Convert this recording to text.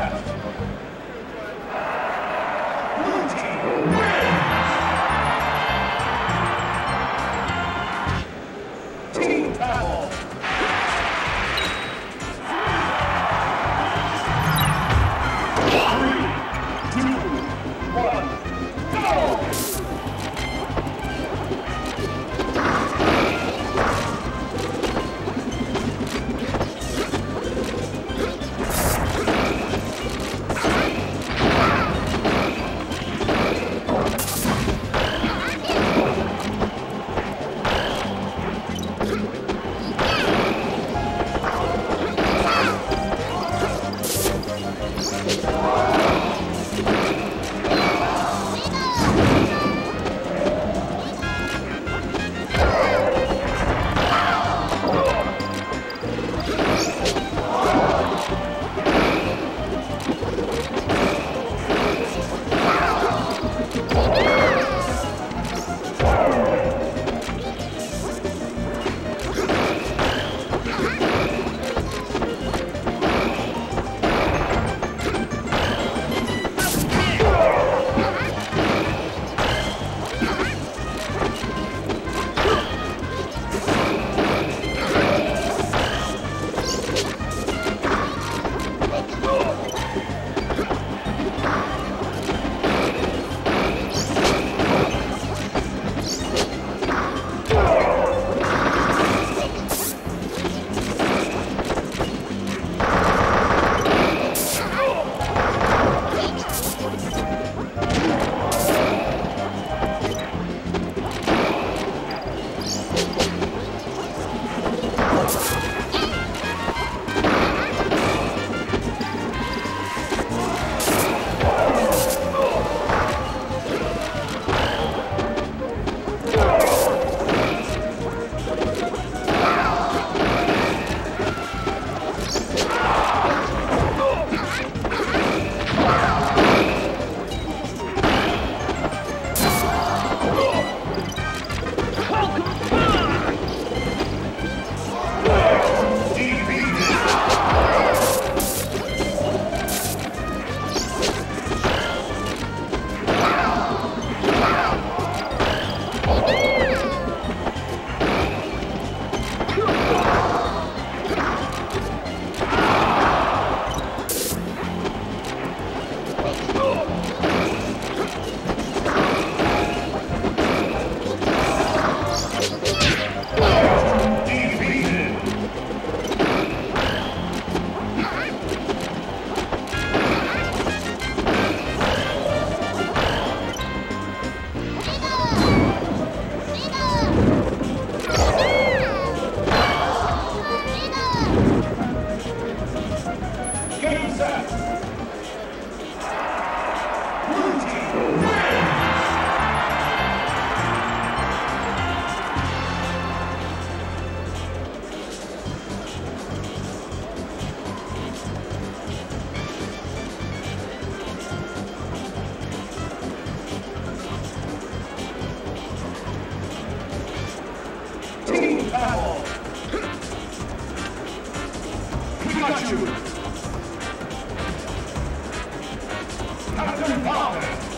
Yeah. battle. Pikachu! Captain Marvel!